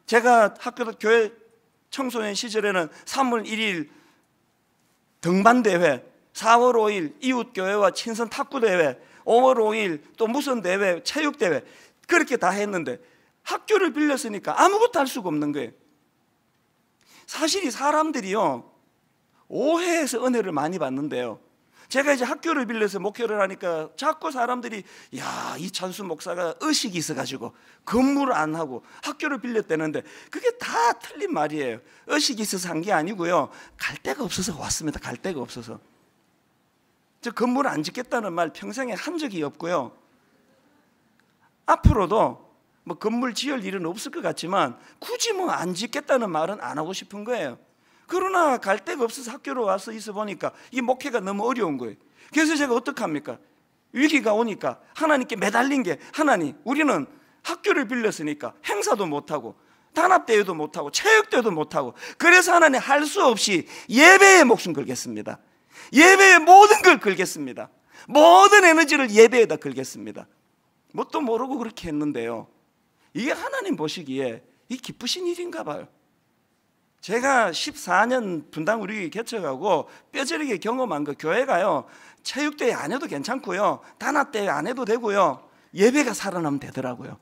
제가 학교 교회 청소년 시절에는 3월 1일 등반 대회 4월 5일 이웃교회와 친선 탁구대회 5월 5일 또 무슨 대회 체육대회 그렇게 다 했는데 학교를 빌렸으니까 아무것도 할 수가 없는 거예요 사실 이 사람들이요 오해해서 은혜를 많이 받는데요 제가 이제 학교를 빌려서 목회를 하니까 자꾸 사람들이 야, 이 찬수 목사가 의식이 있어가지고 근무를 안 하고 학교를 빌렸다는데 그게 다 틀린 말이에요. 의식이 있어서 한 게 아니고요. 갈 데가 없어서 왔습니다. 갈 데가 없어서. 저 건물을 안 짓겠다는 말 평생에 한 적이 없고요. 앞으로도 뭐 건물 지을 일은 없을 것 같지만 굳이 뭐 안 짓겠다는 말은 안 하고 싶은 거예요. 그러나 갈 데가 없어서 학교로 와서 있어 보니까 이 목회가 너무 어려운 거예요. 그래서 제가 어떻게 합니까? 위기가 오니까 하나님께 매달린 게 하나님 우리는 학교를 빌렸으니까 행사도 못하고 단합대회도 못하고 체육대회도 못하고 그래서 하나님 할 수 없이 예배에 목숨 걸겠습니다. 예배에 모든 걸 걸겠습니다. 모든 에너지를 예배에다 걸겠습니다. 뭣도 모르고 그렇게 했는데요. 이게 하나님 보시기에 이 기쁘신 일인가 봐요. 제가 14년 분당 우리 개척하고 뼈저리게 경험한 거 교회가요 체육대회 안 해도 괜찮고요 단합대회 안 해도 되고요 예배가 살아나면 되더라고요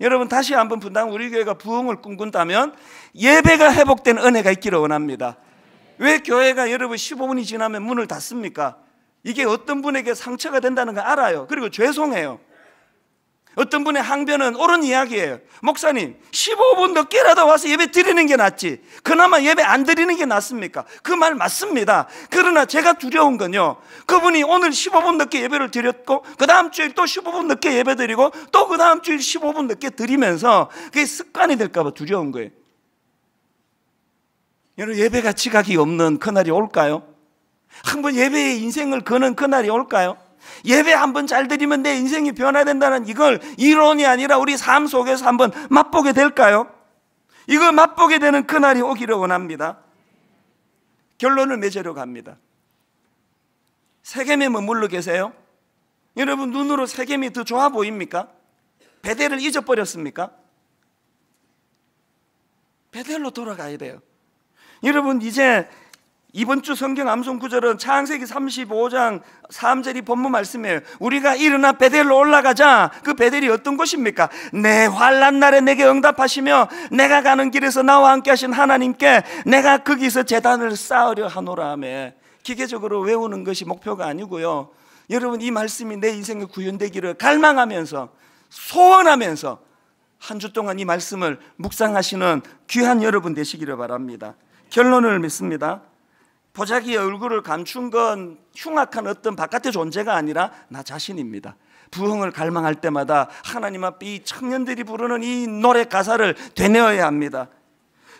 여러분 다시 한번 분당 우리 교회가 부흥을 꿈꾼다면 예배가 회복된 은혜가 있기를 원합니다 왜 교회가 여러분 15분이 지나면 문을 닫습니까? 이게 어떤 분에게 상처가 된다는 걸 알아요 그리고 죄송해요 어떤 분의 항변은 옳은 이야기예요. 목사님, 15분 늦게라도 와서 예배 드리는 게 낫지. 그나마 예배 안 드리는 게 낫습니까? 그 말 맞습니다. 그러나 제가 두려운 건요. 그분이 오늘 15분 늦게 예배를 드렸고, 그 다음 주에 또 15분 늦게 예배 드리고, 또 그 다음 주에 15분 늦게 드리면서 그게 습관이 될까봐 두려운 거예요. 여러분, 예배가 지각이 없는 그날이 올까요? 한번 예배의 인생을 거는 그날이 올까요? 예배 한번 잘 드리면 내 인생이 변화된다는 이걸 이론이 아니라 우리 삶 속에서 한번 맛보게 될까요? 이걸 맛보게 되는 그날이 오기를 원합니다. 결론을 맺으려 갑니다. 세겜에 머물러 계세요? 여러분 눈으로 세겜이 더 좋아 보입니까? 베델을 잊어버렸습니까? 베델로 돌아가야 돼요. 여러분 이제 이번 주 성경 암송 구절은 창세기 35장 3절이 본문 말씀이에요. 우리가 일어나 베델로 올라가자. 그 베델이 어떤 곳입니까? 내 환란 날에 내게 응답하시며 내가 가는 길에서 나와 함께 하신 하나님께 내가 거기서 재단을 쌓으려 하노라 하며 기계적으로 외우는 것이 목표가 아니고요. 여러분 이 말씀이 내 인생에 구현되기를 갈망하면서 소원하면서 한 주 동안 이 말씀을 묵상하시는 귀한 여러분 되시기를 바랍니다. 결론을 맺습니다. 보자기의 얼굴을 감춘 건 흉악한 어떤 바깥의 존재가 아니라 나 자신입니다. 부흥을 갈망할 때마다 하나님 앞에 이 청년들이 부르는 이 노래 가사를 되뇌어야 합니다.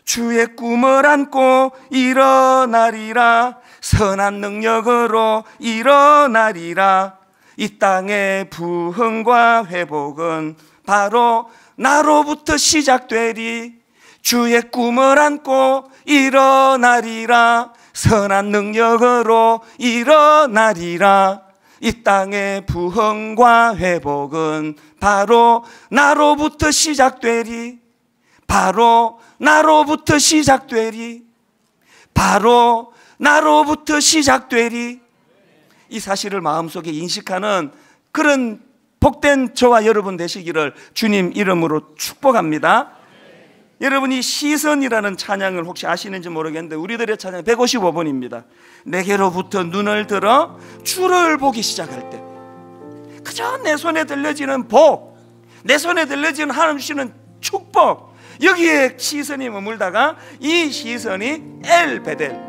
주의 꿈을 안고 일어나리라 선한 능력으로 일어나리라 이 땅의 부흥과 회복은 바로 나로부터 시작되리 주의 꿈을 안고 일어나리라. 선한 능력으로 일어나리라. 이 땅의 부흥과 회복은 바로 나로부터 시작되리. 바로 나로부터 시작되리. 바로 나로부터 시작되리. 이 사실을 마음속에 인식하는 그런 복된 저와 여러분 되시기를 주님 이름으로 축복합니다. 여러분이 시선이라는 찬양을 혹시 아시는지 모르겠는데 우리들의 찬양 155번입니다. 내게로부터 눈을 들어 주를 보기 시작할 때 그저 내 손에 들려지는 복, 내 손에 들려지는 하나님 주시는 축복 여기에 시선이 머물다가 이 시선이 엘베델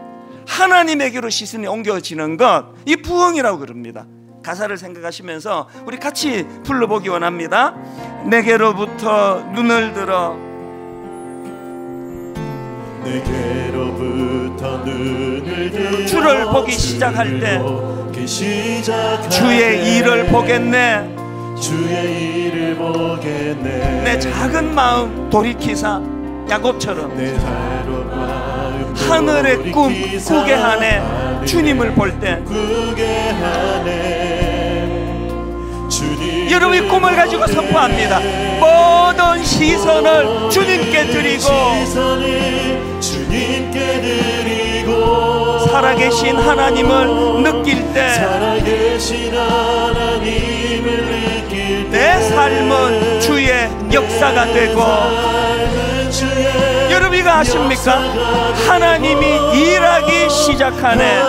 하나님에게로 시선이 옮겨지는 것 이 부흥이라고 그럽니다. 가사를 생각하시면서 우리 같이 불러보기 원합니다. 내게로부터 눈을 들어 주를 보기 시작할 때 주의 일을 보겠네. 주의 일을 보겠네. 내 작은 마음 돌이키사 야곱처럼 하늘의 꿈 꾸게 하네. 주님을 볼 때. 여러분이 꿈을 가지고 선포합니다. 모든 시선을 주님께 드리고 살아계신 하나님을 느낄 때 내 삶은 주의 역사가 되고 주의 여러분이가 아십니까? 하나님이 일하기 시작하네.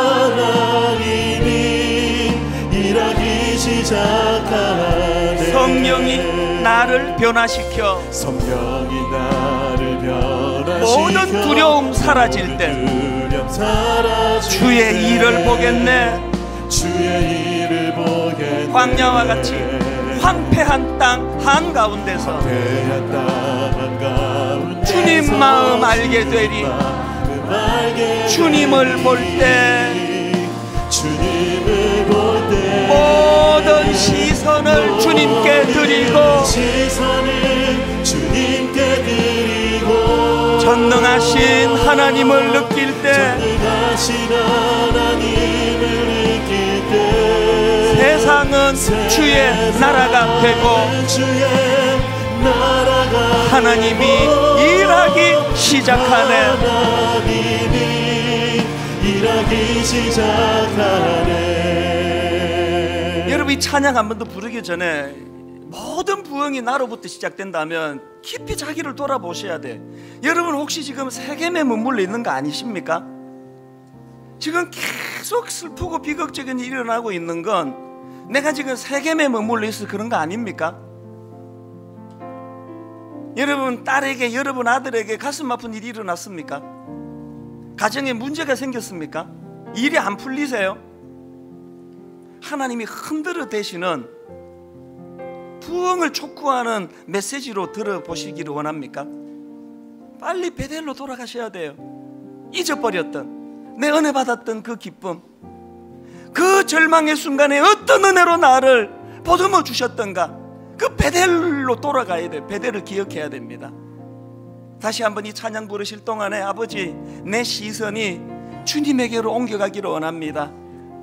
성령이 나를 변화시켜. 성령이 나를 변화시켜 모든 두려움 사라질 때 주의 때 일을 보겠네. 광야와 같이 황폐한 땅 한가운데서 주님 마음 알게 되리. 주님을 볼때 주님을 볼때 모든 시선을 주님께 드리고 전능하신 하나님을 느낄 때 세상은 주의 나라가 되고 하나님이 일하기 시작하네. 여러분 이 찬양 한 번 더 부르기 전에 모든 부흥이 나로부터 시작된다면 깊이 자기를 돌아보셔야 돼 여러분 혹시 지금 세겜에 머물러 있는 거 아니십니까? 지금 계속 슬프고 비극적인 일이 일어나고 있는 건 내가 지금 세겜에 머물러 있어 그런 거 아닙니까? 여러분 딸에게 여러분 아들에게 가슴 아픈 일이 일어났습니까? 가정에 문제가 생겼습니까? 일이 안 풀리세요? 하나님이 흔들어 대시는 부흥을 촉구하는 메시지로 들어보시기를 원합니까? 빨리 베델로 돌아가셔야 돼요. 잊어버렸던 내 은혜 받았던 그 기쁨, 그 절망의 순간에 어떤 은혜로 나를 보듬어 주셨던가 그 베델로 돌아가야 돼. 베델을 기억해야 됩니다. 다시 한번 이 찬양 부르실 동안에 아버지 내 시선이 주님에게로 옮겨가기를 원합니다.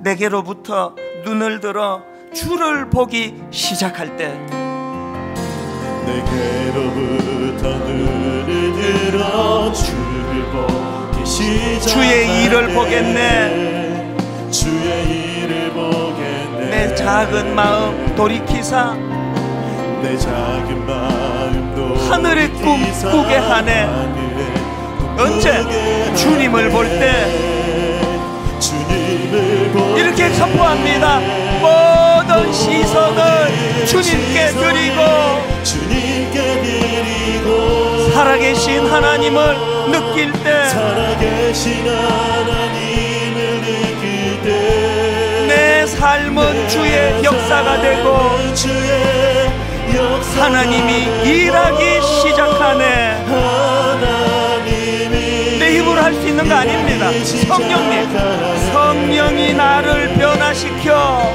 내게로부터 눈을 들어 주를 보기 시작할 때 내게로부터 눈을 들어 주를 보기 시작 주의 일을 보겠네. 주의 일을 보겠네 내 작은 마음 돌이키사 내 작은 마음도 하늘의 꿈 꾸게 하네. 언제 주님을 볼때 하네. 주님을 볼 이렇게 선포합니다. 모든 시선을 주님께 드리고 주님께 드리고 살아계신 하나님을 느낄 때 살아계신 하나님을 느낄 때 내 삶은 주의 역사가 되고 하나님이 일하기 시작하네. 내 힘으로 할 수 있는 거 아닙니다. 성령님, 성령이 나를 변화시켜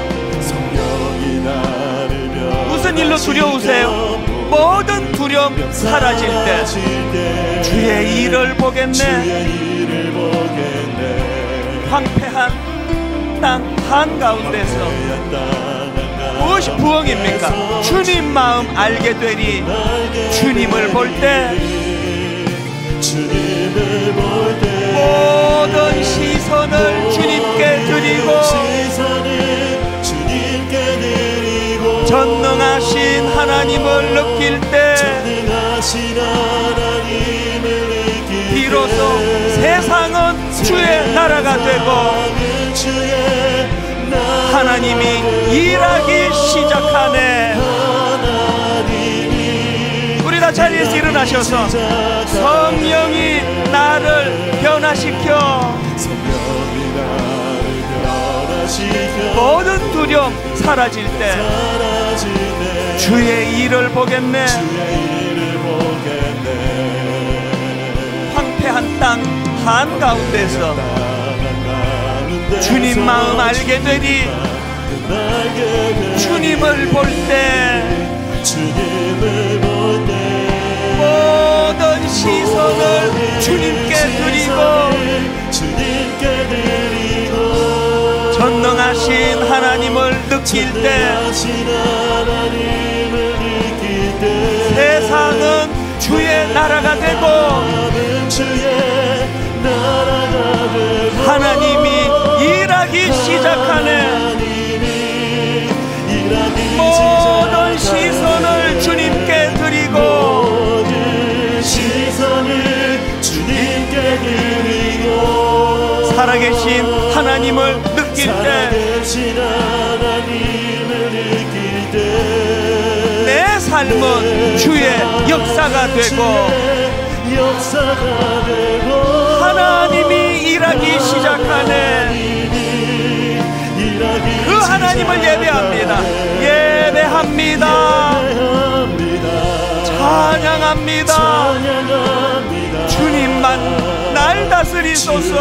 일로 두려우세요? 모든 두려움 사라질 때 주의 일을 보겠네. 황폐한 땅 한가운데서 무엇이 부흥입니까? 주님 마음 알게 되리. 주님을 볼때 주님을 볼 때 모든 시선을 주님께 드리고 전능하신 하나님을 느낄 때 비로소 세상은 주의 나라가 되고 하나님이 일하기 시작하네. 우리 다 자리에서 일어나셔서 성령이 나를 변화시켜 모든 두려움 사라질 때 주의 일을 보겠네. 황폐한 땅 한가운데서 가운데서 주님 마음 알게 돼. 주님을 볼때 주님을 볼 때 모든 시선을 주님께 드리고 전능하신 하나님을 느낄 때 세상은 주의 나라가 되고 하나님이 일하기 시작하네 삶은 주의 역사가 되고 하나님이 일하기 시작하네 그 하나님을 예배합니다. 예배합니다. 찬양합니다. 주님만 날 다스리소서.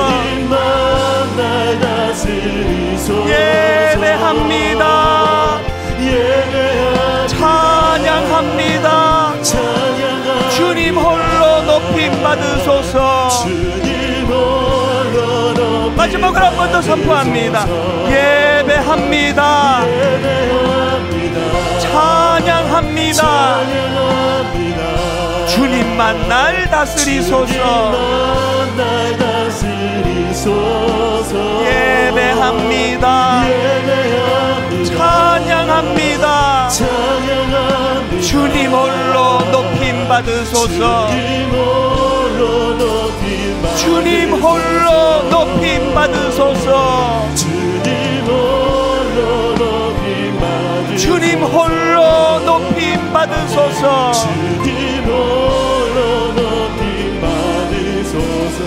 예배합니다. 예배합니다 찬양합니다. 주님 홀로 높임 받으소서. 마지막으로 한 번 더 선포합니다. 예배합니다. 찬양합니다. 주님만 날 다스리소서 받으소서. 주님 홀로 높임 받으소서 주님 홀로 높임 받으소서. 주님 홀로 높임 받으소서 주님 홀로 높임 받으소서. 주님 홀로 높임 받으소서.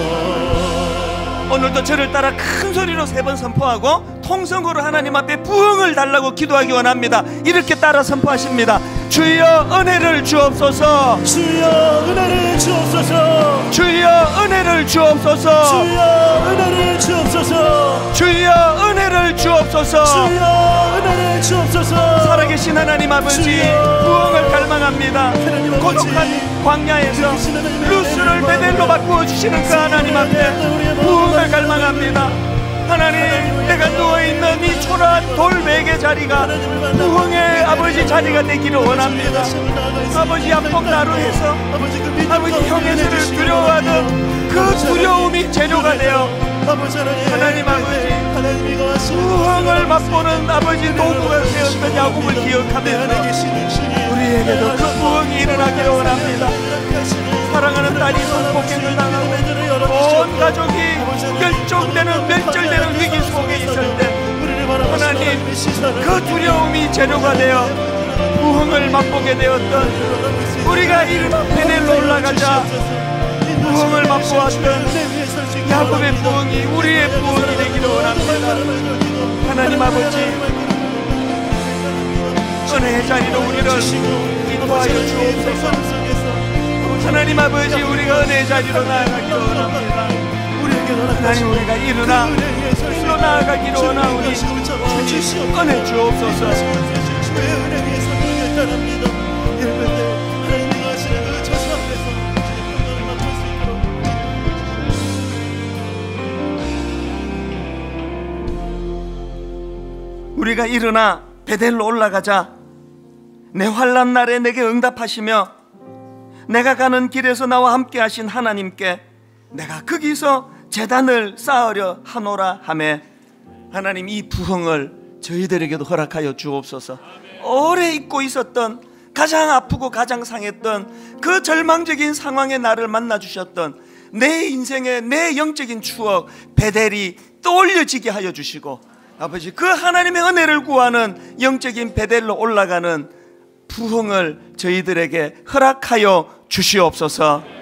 오늘도 저를 따라 큰 소리로 세 번 선포하고 통성으로 하나님 앞에 부흥을 달라고 기도하기 원합니다. 이렇게 따라 선포하십니다. 주여 은혜를 주옵소서. 주여 은혜를 주옵소서. 주여 은혜를 주옵소서. 주여 은혜를 주옵소서. 주여 은혜를 주옵소서. 주여 은혜를 주옵소서. 살아계신 하나님 아버지. 부흥을 갈망합니다. 고독한 광야에서 루스를. 베델로 바꾸어 주시는 그 하나님 앞에 부흥을 갈망합니다 하나님 내가 누워있는 이 초라한 돌베개 자리가 부흥의 아버지 자리가 되기를 원합니다. 아버지 압박 나루에서 아버지 죄를 두려워하는 그 두려움이 재료가 되어 하나님 아버지 부흥을 맛보는 아버지 도구가 되었던 야곱을 기억하면서 우리에게도 그 부흥이 일어나기를 원합니다. 사랑하는 딸이 성폭행을 당하고 온 가족이 멸종되는 멸절 그 두려움이 재료가 되어 부흥을 맛보게 되었던 우리가 일어나 베델로 올라가자 부흥을 맛보았던 야곱의 부흥이 우리의 부흥이 되기를 원합니다. 하나님 아버지 은혜의 자리로 우리를 인도하여 주옵소서. 하나님 아버지 우리가 은혜의 자리로 나아가기를 원합니다. 하나님 우리가 일어나 일로 나아가기를 원하오니 은혜 주옵소서. 우리가 일어나 베델로 올라가자. 내 환란 날에 내게 응답하시며 내가 가는 길에서 나와 함께 하신 하나님께 내가 거기서 재단을 쌓으려 하노라 하매 하나님 이 부흥을 저희들에게도 허락하여 주옵소서 오래 잊고 있었던 가장 아프고 가장 상했던 그 절망적인 상황에 나를 만나 주셨던 내 인생의 내 영적인 추억 베델이 떠올려지게 하여 주시고 아버지 그 하나님의 은혜를 구하는 영적인 베델로 올라가는 부흥을 저희들에게 허락하여 주시옵소서.